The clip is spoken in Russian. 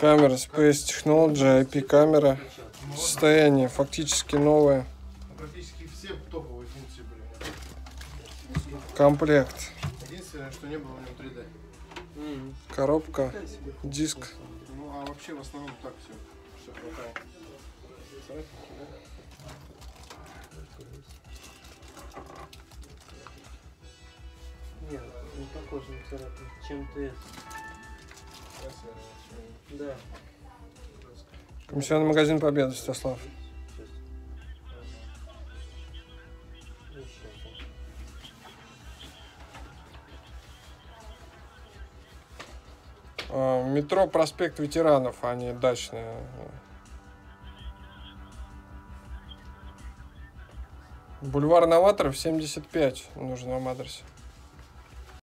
Камера Space Technology, IP-камера. Состояние фактически новое. Практически все топовые функции были. Комплект. Единственное, что не было в нем 3D. Коробка, диск. Ну, а вообще в основном так все. Все хватает. Нет, не похоже на царапину. Чем-то это. Да. Комиссионный магазин Победы, там. А, Метро проспект ветеранов, а не дачная. Бульвар новаторов 75 нужно в адресе.